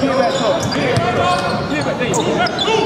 Gilberto, Gilberto, Gilberto.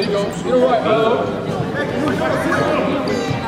There you go. You're right, brother. Uh,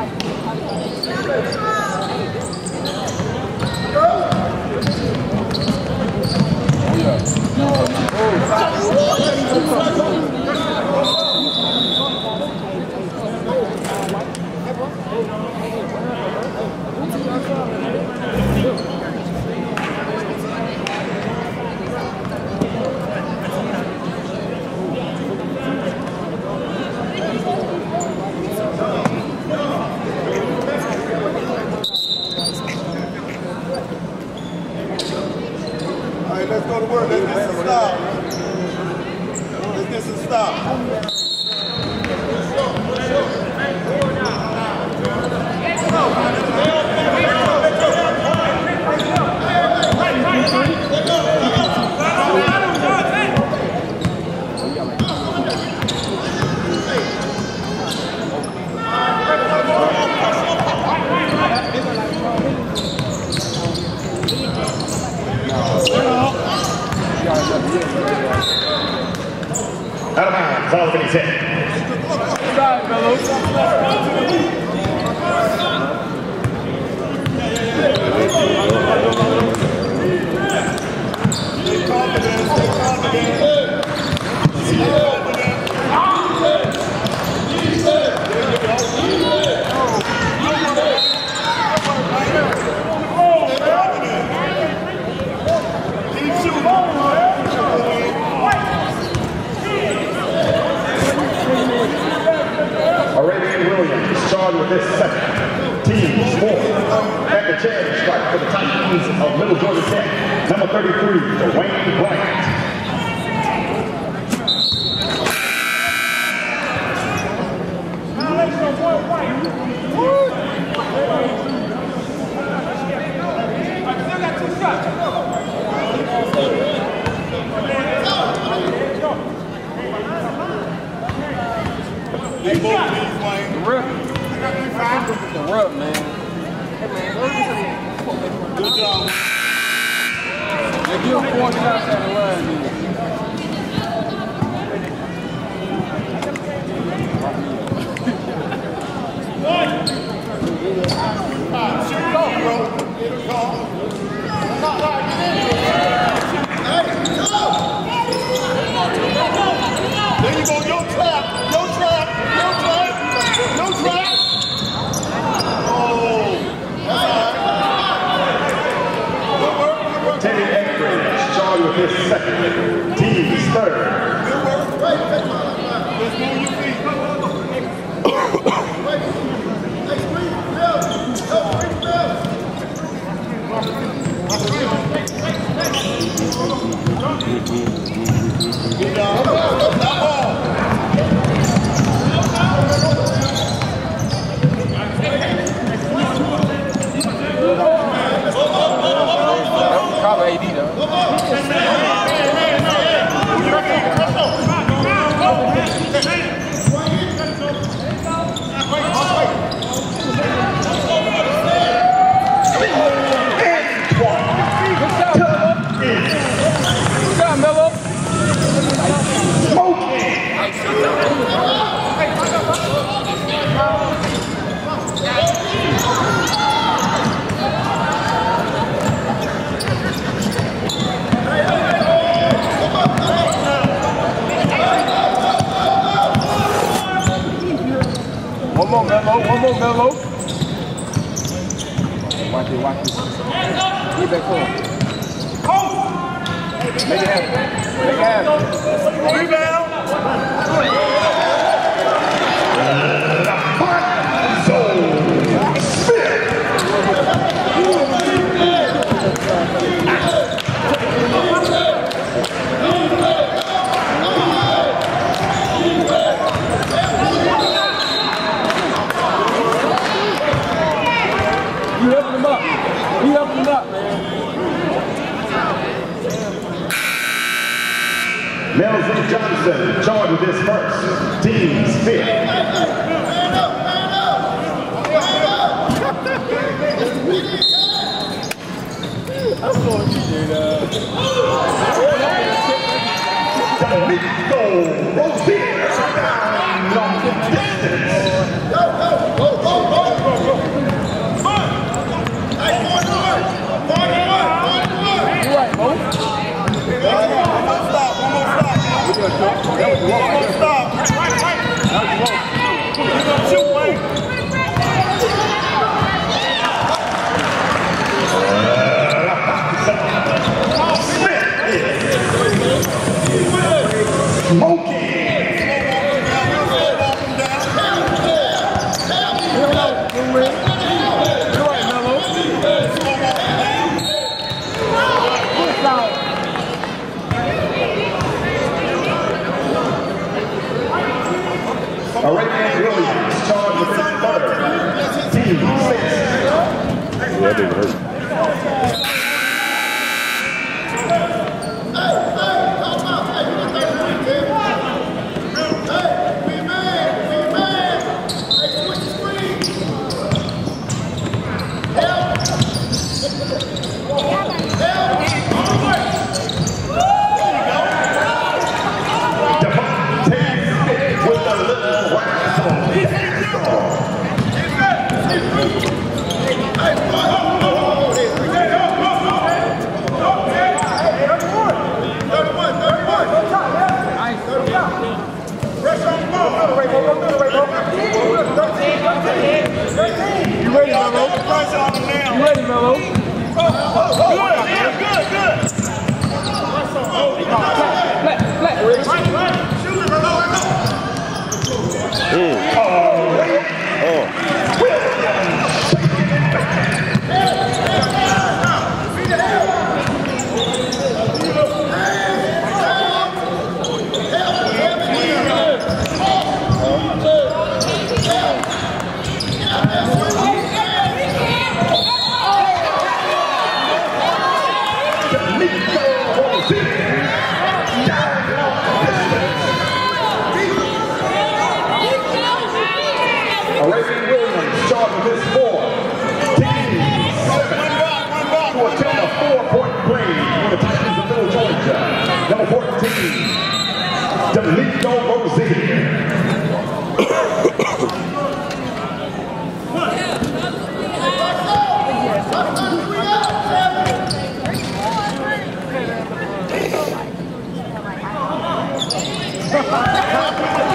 Out of bounds, ball finishes hit. Confidence, confidence. on with this second. Team at the chair strike for the Titans of Middle Georgia Tech. Number 33, Dwayne Bryant. Devontae Watkins. Back forward. Make it happen. Make it happen. Rebound. oh Rosier down long distance. All right, really. fellow. Yeah.